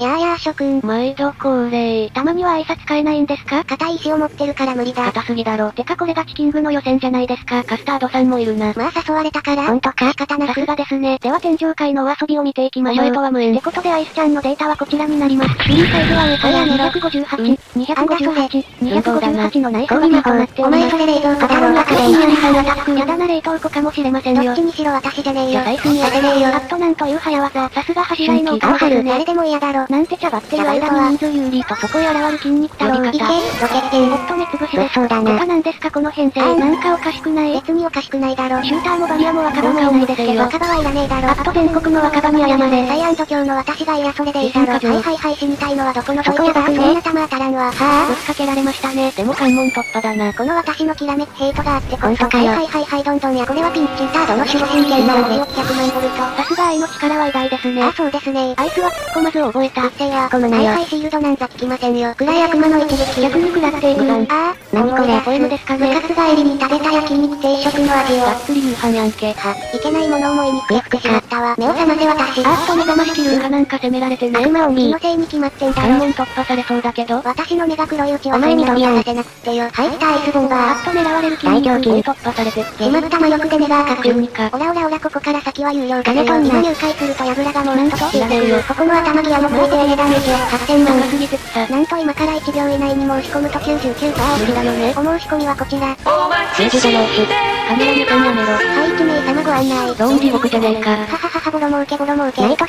やーやー諸君。毎度恒例。たまには挨拶変えないんですか？硬い石を持ってるから無理だ。硬すぎだろ。てかこれがチキングの予選じゃないですか。カスタードさんもいるな。まあ誘われたから。ほんとか？仕方なく。さすがですね。では天上界のお遊びを見ていきましょう。お前とは無縁ってことでアイスちゃんのデータはこちらになります。スクリーンサイズは上から258、258、258のナイスミニとなってお前それ冷蔵庫だろ、中で。さん。やだな冷凍庫かもしれませんよ。どっちにしろ私じゃねえよ。最初に当てねえよ。あっとな。んという早技。さすが柱井のお母さん。あれでも嫌だろ。なんて茶ばってる間に人数有利とそこへ現る筋肉太郎。いけ、ロケってん。おっと目つぶしです。そうだな。なんですかこの編成。なんかおかしくない別におかしくないだろ。シューターもバリアも若葉もいないですけど。若葉はいらねえだろ。あっと全国の若葉に謝れ。サイアンド教の私がいやそれでいいだろ。はいはいはい死にたいのはどこのそいつだそんな玉当たらんわ。はぁ、ぶつかけられましたね。でも関門突破だな。この私のきらめくヘイトがあってこそ。はいはいはいはいどんどんや。これはピンチヒッターどの守護神剣なので100万ボルト。さすが愛の力は偉大ですね。あ、そうですね。アイスは突っ込まず覚えた。うっせや。こむなよ。はいはいシールドなんざ効きませんよ。暗い悪魔の一撃。逆に食らっていく。ああ、何これ。ポエムですかね。部活帰りに食べた焼肉定食の味を。がっつり夕飯やんけ。は、いけないもの思いに食いつくしまったわ。目を覚ませ私。あっと目覚ましキルがなんか責められてね。悪魔鬼。気のせいに決まってんだろ。関門突破されそうだけど。私の目が黒いうちはお前緑やらせなくってよ。はい、スターアイスボンバー。あっと狙われる筋大胸筋突破されてって。しまった魔力で目が赤く。12か。オラオラオラここから先は有料金と今入会するとヤブラがもうなんと知らねえよ。ここの頭ギアも超えて値段20、8000万。過ぎてきた。なんと今から1秒以内に申し込むと99%無理だよね。お申し込みはこちら。数字でよし。カメラ目線やめろ。はい、1名様ご案内。ゾーン地獄じゃねえか。ははははボロ儲けボロ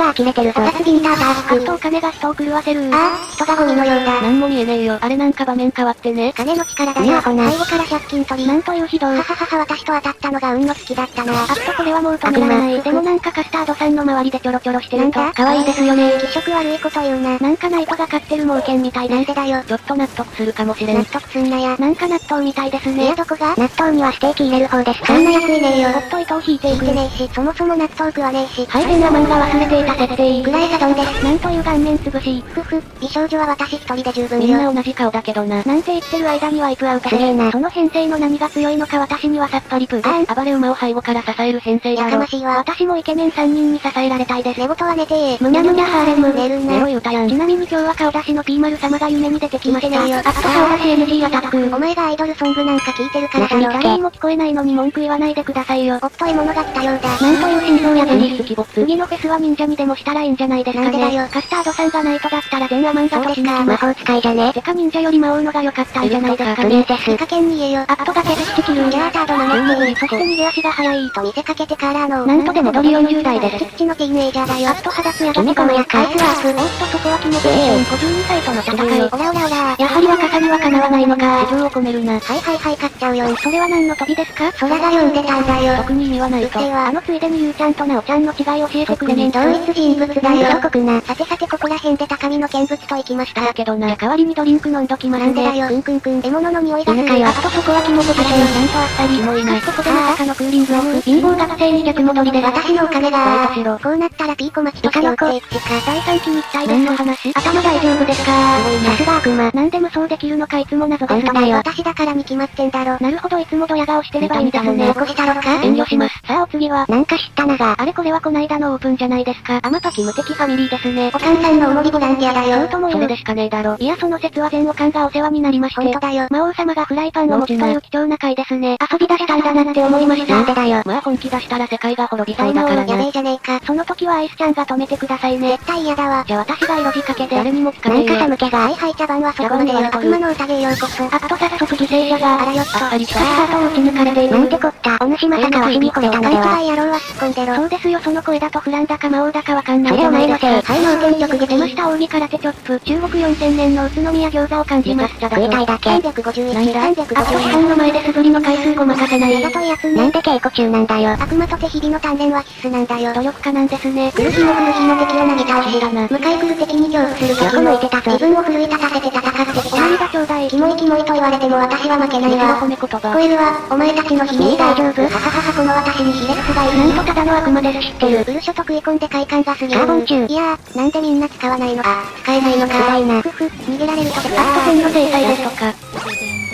儲け。ナイトが呆れてるぞ。おたすぎんだタースク。とお金が人を狂わせる。ああ、人がゴミのようだ。なんも見えねえよ。あれなんか場面変わってね。金の力だよ。最後から借金取り。なんという非道。はははは私と当たったのが運の月だったな。あっとこれはもう止められない。でもなんかカスタードさんの周りでちょろちょろしてると。可愛いですよね。気色悪いこと言うな。なんかナイトが買ってる猛犬みたい。なんでだよ。ちょっと納得するかもしれん。納得すんなや。なんか納豆みたいですね。いやどこが？納豆にはステーキ入れる方ですかそんな安いねえよ。ほっと糸を引いていく。ねえし、そもそも納豆食わねえし。配線な漫画忘れていた設定。グラエサドンです。なんという顔面つぶし。ふふ、美少女は私一人で十分よ。みんな同じ顔だけどな。なんて言ってる間にワイプアウト。失礼な。その編成の何が強いのか私にはさっぱりプーあ暴れ馬を背後から支える編成だろ。やかましいわ。私もイケメン3人に支えられたいです。寝言は寝てー。むにゃむにゃハーレム。寝るな。寝ろ言うたやん。ちなみに今日は顔出しのピーマル様が夢に出てきました。よ。あっと顔出し NG アタック。お前がアイドルソングなんか聞いてるからさ。誰にも聞こえないのに文句言わないでくださいよ。おっと獲物が来たようだ。なんという心臓やぜ。次のフェスは忍者にでもしたらいいんじゃないですかね。なんでだよ。カスタードさんがナイトだったら全アマンザとしな魔法使いじゃねてか忍者より魔王のが良かったんじゃないですかね。かけんに言えよ。あっとがけずしてキルンギャータードなめってそして逃げ足が速いと見せかけてからの。なんとでもドリ40代です。ちっちのティーンエイジャーだよ。あっと肌ツヤだねこのやか。アイスワーク。おっとそこはキモベーション。52歳との戦い。オラオラオラ。やはり若さにはかなわないのか。事情を込めるな。はいはいはい買っちゃうよ。それは何の飛びですか？空が読んでたんだよ。特に意味はないと。あのついでにゆうちゃんとなおちゃんの違い教えてくれねん。同一人物だよ。色濃くな。さてさてここら辺で高みの見物と行きました。だけどな。代わりにドリンク飲んどきますんで。だよ。くんくんくん。獲物の匂いがするよ。あとそこはキモボジでちゃんとあっさり。キモいな。ここでまさかのクーリングオフ。貧乏型性に逆戻りで。私のお金が。こうなったらピーコ町とかの子。第3期に期待です。の話頭大丈夫ですか。さすが悪魔。なんで無双できるのかいつも謎ですよ。私だからに決まってんだろ。なるほどいつもドヤ顔してればいいんだもんね。起こしたろか？遠慮します。さあお次は。なんか知ったなが。あれこれはこないだのオープンじゃないですか。あまとき無敵ファミリーですね。おかんさんのおもりボランティアだよ。そうともそれでしかねえだろ。いやその説は全おかんがお世話になりまして。ほんとだよ。魔王様がフライパンを持ちという貴重な回ですね。遊び出したんだなって思いました。なんでだよ。まあ本気出したら世界が滅びそうだからな。やべえじゃねえか。その時はアイスちゃんが止めてくださいね。絶対嫌だわ。じゃあ私が色仕掛けて。誰にも聞かないよ。なんか寒気が。はいはい茶番はそこまでよ。悪魔の宴へようこそ。あっと早速犠牲者が。あらよっと。ありさあと打ち抜かれている。なんてこった。お主まさかわしに惚れたのでは。あいつが野郎は突っ込んでろ。そうですよその声だとフランだか魔王だかわかんないじゃないですか。はい脳天力で出ました扇空手チョップ。中国4000年の宇都宮餃子を感じます。食いたいだけ。351。なんだ ?350。あと批判の前で素振りの回数ごまかせない。やといやつね。なんで稽古中なんだよ。悪魔とて日々の鍛錬は必須なんだよ。努力家なんですね。来る日も来る日の敵を投げ倒しだな。迎え来る敵に恐怖する敵もいてたぞ。自分を奮い立たせて戦ってきた。何がちょうだい。キモいキモいと言われても私は負けないわ。褒め言葉。聞こえるわ。お前たちの悲鳴大丈夫？ははははこの私にヒレスがいる。なんとただの悪魔です知ってる。ウルショと食い込んで快感がすぎる。カーボン中。いやー、なんでみんな使わないのか。使えないのか。辛いな。ふふ、逃げられるとであっと線の制裁ですとか。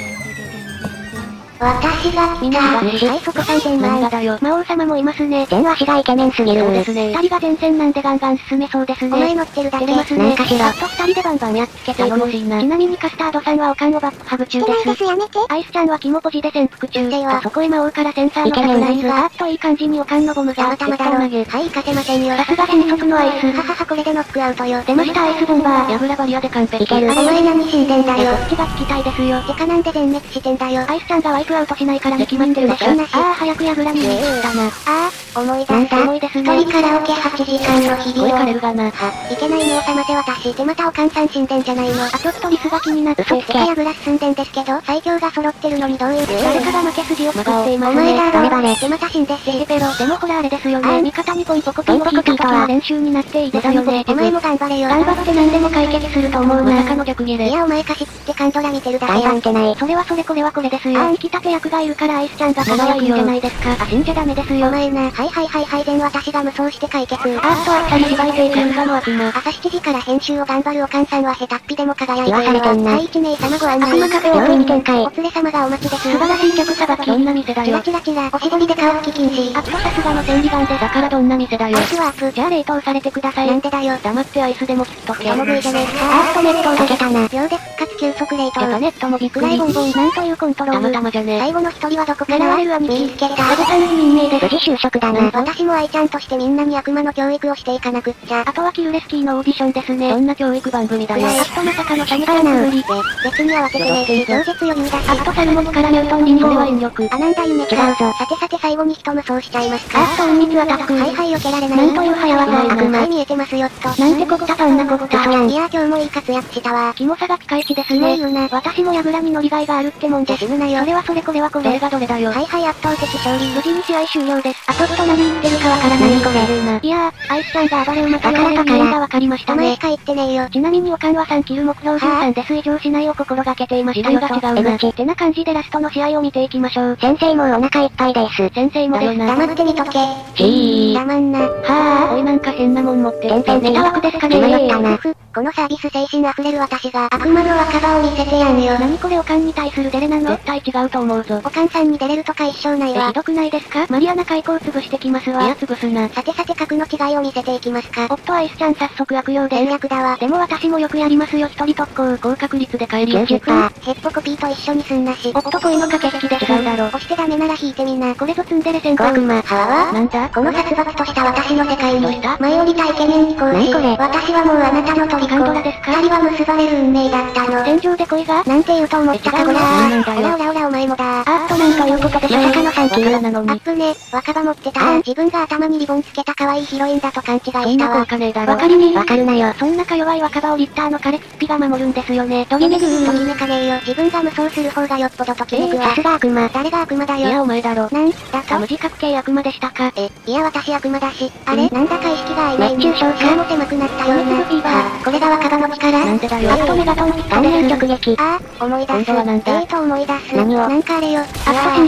私が来た。はい、そこ3000万。なんだだよ。魔王様もいますね。全足がイケメンすぎる。そうですね。二人が前線なんでガンガン進めそうですね。お前乗ってるだけ。ますね。なんかしら。あと二人でバンバンやっつけて頼もしいな。ちなみにカスタードさんはおかんをバックハグ中です。ですやめて。アイスちゃんは肝ポジで潜伏中。とそこへ魔王からセンサーのサプライズがあっといい感じにおかんのボムが。たまだろ。はい、行かせませんよ。さすが新速のアイス。ははは、これでノックアウトよ。出ましたアイスボンバー。ヤグラバリアで完璧。いける。お前何死んでんだよ。こっちが聞きたいですよ。てかなんで全滅してんだよ。アイスちゃんがワイプアウトしないからね決まってるでしょ？ああ、早くヤグラに見えたな。ああ、思い出した。思い出すね。一人カラオケ8時間の日々を。声かれるがな。は、いけないのをさませ私。でまたおかんさん死んでんじゃないの。あ、ちょっとリスが気になって。嘘つけ。ヤグラ進んでんですけど、最強が揃ってるのにどういう。誰かが負け筋を作っていますね。お前だろ。バレでまた死んでっし。ペロ。でもほらあれですよね。味方にポイポコピンを引いた時は練習になっていいですよね。お前も頑張れよ。頑張って何でも解決すると思うな。まさかの逆切れ。いやお前貸しってカンドラ見てるだけや。んてない。それはそれこれはこれですよ。あんきたて役がいるからアイスちゃんが輝くんじゃないですか。あ、死んじゃダメですよ。お前な。はいはいはいはい全私が無双して解決。あーっとあっさり芝居テイクルガの悪魔。朝7時から編集を頑張るおかんさんは下手っぴでも輝いてる。言わされてんな。はい1名様ご案内。悪魔カフェオープン展開。お連れ様がお待ちです。素晴らしい客さばき。どんな店だよ。チラチラチラ。おしぼりで顔つき禁止。あっとさすがの千里眼で。だからどんな店だよ。アイスワープ。じゃあ冷凍されてください。なんでだよ。黙ってアイスでも切っとけ。その部位じゃねえか。あーっとトをかけたな。秒で復活急速冷凍。やだネットもびっくり。ボンボン。なんというコントロール。たまたまじゃね最後の一人はどこから我るは見つけた。ハブさんに任命です。無事就職だな。私も愛ちゃんとしてみんなに悪魔の教育をしていかなくっちゃ。あとはキルレスキーのオーディションですね。どんな教育番組だよ。あとまさかのシャニバーナー。で、別に慌ててねえし、超絶余裕だし。あとサルモンからニュートンリンゴは引力。あ、なんだ夢違うぞ。さてさて最後に一無双しちゃいますか。あっと隠密アタック。はいはい避けられない。なんという早技や悪魔見えてますよっと。なんてこったそんなこった。いや今日もいい活躍したわ。キモさがピカイチですね。私もヤグラに乗り換えがあるってもんで死ぬなよ。それはそれこれはこれ。映画どれだよ。はいはい圧倒的勝利。無事に試合終了です。あとっと何言ってるかわからない。これ。いやー、アイスちゃんが暴れ馬かられる理由がわかりましたね。お前しか言ってねえよ。ちなみにおかんは3キル目標13で水上しないを心がけていましたよと。違うな。ってな感じでラストの試合を見ていきましょう。先生もお腹いっぱいです。先生もです。黙ってみとけ。ちー。黙んな。はあ、おいなんか変なもん持ってる。ペンネタ枠ですかね迷ったな。このサービス精神溢れる私が悪魔の若葉を見せてやんよ。何これおかんに対するデレなの？絶対違うと思うぞ。おかんさんに出れるとか一生ないわ。ひどくないですか？マリアナ開口潰してきますわ。いや潰すな。さてさて格の違いを見せていきますか。おっとアイスちゃん早速悪用で戦略だわ。でも私もよくやりますよ一人特攻。高確率で帰り90%。ヘッポコピーと一緒にすんなし。おっと声の駆け引きです。違うだろ。押してダメなら引いてみな。これぞツンデレ戦闘。悪魔。は？わなんだ？この殺伐とした私の世界に。どうした？前降りたイケメン飛行士。これ？私はもうあなたの虜。カンドラですか二人は結ばれる運命だったの。戦場で恋がなんて言うと思ったかこらー。おらおらおらお前もだあーっとなんということでしょさかの3級。なのに。アップね、若葉持ってた自分が頭にリボンつけた可愛いヒロインだと勘違いしたわ。わかねえだろ。わかりにわかるなよ。そんなか弱い若葉をリッターの枯れっぴが守るんですよね。ときめくー。ときめかねえよ。自分が無双する方がよっぽどときめくわ。さすが悪魔。誰が悪魔だよ。いやお前だろ。なんだと。無自覚系悪魔でしたか。え、いや私悪魔だし。あれ？なんだか意識が曖昧に。熱中症か？も狭くなったような。フィーバー。これが若葉の力。なんでだよ。あっとメガトンピッタです。直撃。ああ、思い出す。今度はなんだえーと思い出す。何を？なんかあれよ。あっと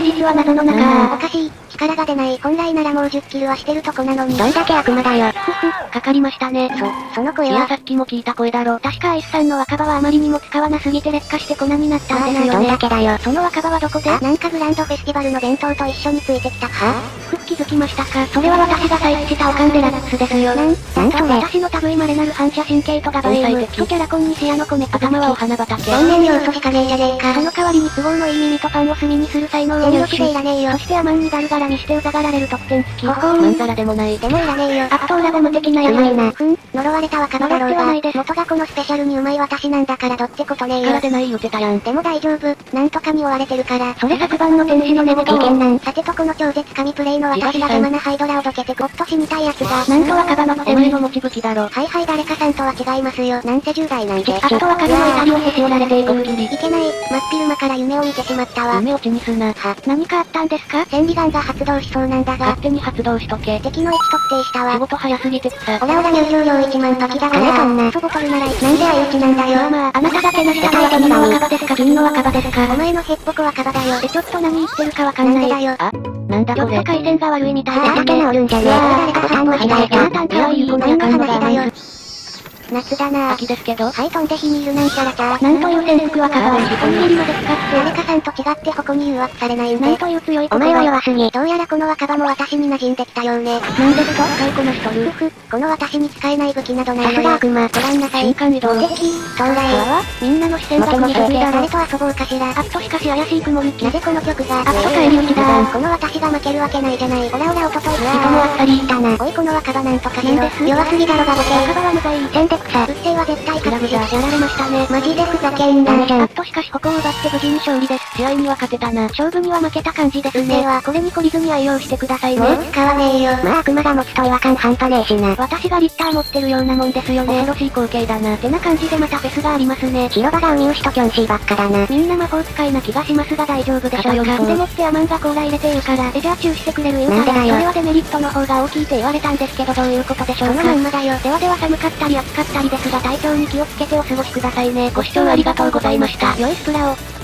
真実は謎の中。おかしい。力が出ない。本来ならもう10キルはしてるとこなのに。どんだけ悪魔だよ。ふふ、かかりましたね。そ、その声は。いやさっきも聞いた声だろ。確かアイスさんの若葉はあまりにも使わなすぎて劣化して粉になったんですよね。どんだけだよ。その若葉はどこで？なんかグランドフェスティバルの伝統と一緒についてきたかはふ気づきましたかそれは私が採取したオカンデラックスですよ。なん、なんそれ？私の類まれなる反射神経とガバエイムとキャラコンに視野の込め頭はお花畑。万年要素しかねえじゃねえか。その代わりに都合のいい耳とパンを炭にする才能を入手。でいらねえよ。そしてアマンにだるがらにしてうざがられる特典付き。ほほーん。まんざらでもない。でもいらねえよ。アットーラゴム的なやつ。な。ふん、呪われた若葉だろうが。ないです。元がこのスペシャルにうまい私なんだからどってことねえよ。力でない言ってたやん。でも大丈夫。なんとかに追われてるから。それ昨晩の天使の寝言。危険なん。さてとこの超絶神プレイの私が邪魔なハイドラをどけてゴッと死にたいやつが。なんと若葉のお前の持ち武器だろ。はいはい誰かさんとは違いますよ。なんせ10代なんで。あとは風の至りをへし折られていくきり。いけない。から夢を見てしまったわ。夢を血にすな。は、何かあったんですか？千里眼が発動しそうなんだが。勝手に発動しとけ。敵の位置特定したわ。仕事早すぎてさ。オラオラ入場料1万時だから。そんな。そぼ取るならなんで相打ちなんだよ。まあまあ、あなたがけなしたのは君の若葉ですか銀の若葉ですかお前のヘッポコ若葉だよ。え、ちょっと何言ってるかわかんない。だよ？あなんだこれ。ちょっと回線が悪いみたいだけ。あ、治るんじゃねえ。誰かさんもしないか。簡単かわいいこのやかんのがよ。夏だな秋ですけど。はい飛んで火にいるなんちゃらちゃー。なんという戦服はカバーおにぎりまで使って。誰かさんと違ってここに誘惑されないんで。なんという強いお前は弱すぎ。どうやらこの若葉も私に馴染んできたようね。なんでと？使いこなしとる。ふふ、この私に使えない武器などないのよ。さすが悪魔ご覧なさい。新刊移動。敵、到来。わわみんなの視線が元の国だ誰と遊ぼうかしら。あっとしかし怪しい雲行き。なぜこの曲が。あっと帰り討ちだ。この私が負けるわけないじゃない。オラオラおととい。人もあっさりいったな。おいこの若葉なんとかしろ。弱すぎだろがボケ。若葉は無罪。戦で草。うっせいは絶対グラブだ。やられましたね。マジでふざけんなじゃん。あっとしかしここを奪って無事に勝利です。試合には勝てたな。勝負には負けた感じですね。はこれに懲りずに愛用してくださいね。もう使わねえよ。まあ悪魔が持つと違和感半端ねえしな。私がリッター持ってるようなもんですよね。恐ろしい光景だな。てな感じでまたフェスがありますね。広場がウミウシとキョンシーばっかだな。みんな魔法使いな気がしますが大丈夫でしょうか。でもってアマンがコーラ入れて言うから、えじゃあチューしてくれる言うなんでだよそれはデメリットの方が大きいって言われたんですけどどういうことでしょうか。そのまんまだよ。ではでは寒かったり暑かったりですが体調に気をつけてお過ごしくださいね。ご視聴ありがとうございました。良いスプラを。